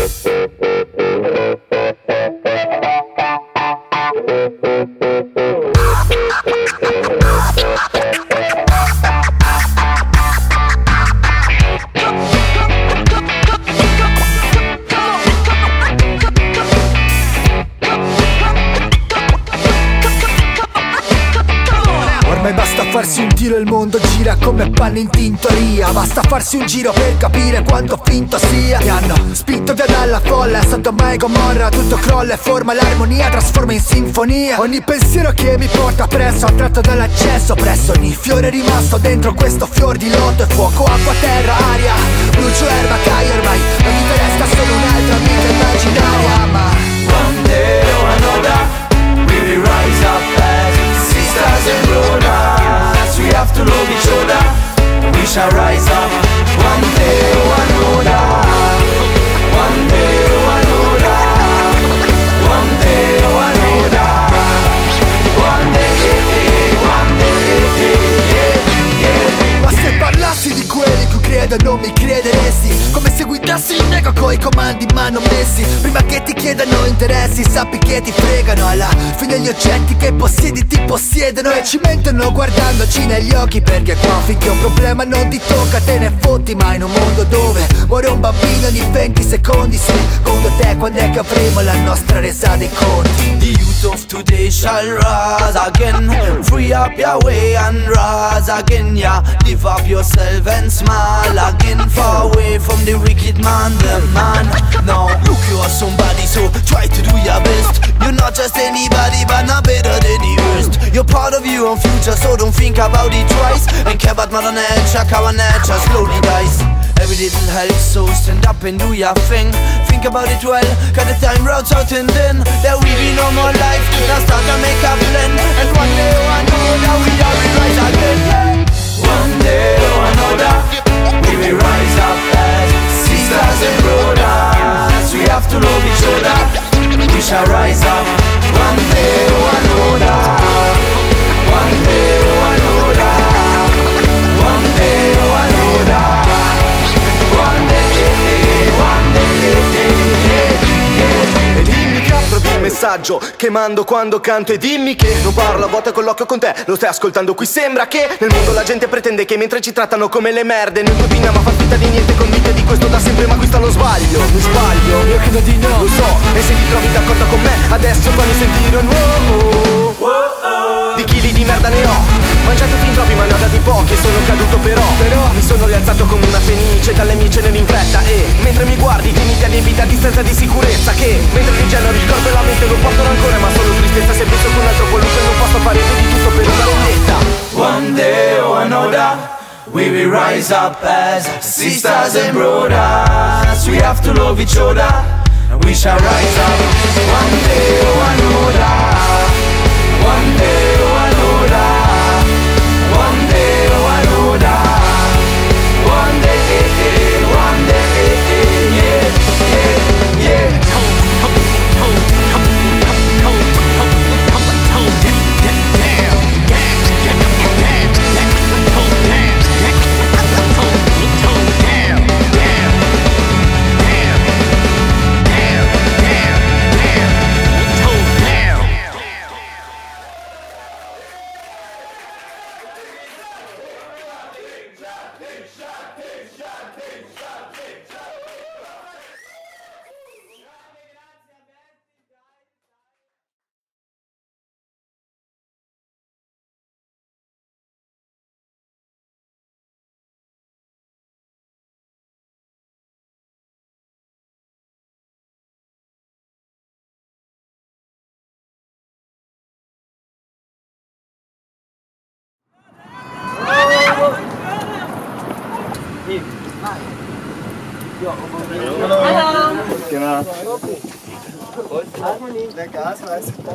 Thank you. E il mondo gira come panna in tintoria. Basta farsi un giro per capire quanto finto sia. Mi hanno spinto via dalla folla, è stato mai Gomorra. Tutto crolla e forma l'armonia, trasforma in sinfonia. Ogni pensiero che mi porta presso, attratto dall'accesso Presso ogni fiore rimasto dentro questo fior di loto E fuoco, acqua, terra, aria. Brucio erba, caio ormai Non mi mi crederesti? Come se guidassi il nego coi comandi manomessi Prima che ti chiedano interessi sappi che ti fregano. Alla fine gli oggetti che possiedi ti possiedono E ci mentono guardandoci negli occhi Perché qua finché un problema non ti tocca te ne fotti Ma in un mondo dove muore un bambino ogni 20 secondi Secondo te quando è che avremo la nostra resa dei conti? The youth of today shall rise again. Free up your way and rise again. Yeah, live up yourself and smile again. Far away from the wicked man, the man. No, look, you are somebody, so try to do your best. You're not just anybody, but not better. You're part of your own future, so don't think about it twice. And care about mother nature, our nature slowly dies. Every little helps, so stand up and do your thing. Think about it well, got the time routes out and then there will be no more life. Now start to make a plan, and one day one know that we will rise again. One day or another, we will rise up as sisters and brothers. We have to love each other. We shall rise up. One day or another. Messaggio che mando quando canto E dimmi che non parlo a con l'occhio con te. Lo stai ascoltando qui sembra che Nel mondo la gente pretende che mentre ci trattano come le merde Noi continuiamo a far finta di niente convinte di questo da sempre Ma qui sta lo sbaglio. Mi sbaglio? Io credo di no. Lo so E se ti trovi d'accordo con me Adesso fammi sentire un wow Di chili di merda ne ho. Mangiato fin troppi ma ne ho dati pochi E sono caduto però. Però mi sono rialzato come una fenice Dalle mie ceneri in fretta E mentre mi guardi ti limiti a lievita a distanza di sicurezza Che mentre rigenero il corpo e la mente non portano ancora Ma solo tristezza se penso che un altro qualunque non posso fare più di tutto per una vendetta One day or another, we will rise up as sisters and brothers. We have to love each other, we shall rise up. One day or another, Hallo. Genau. Der Gas weiß ich nicht.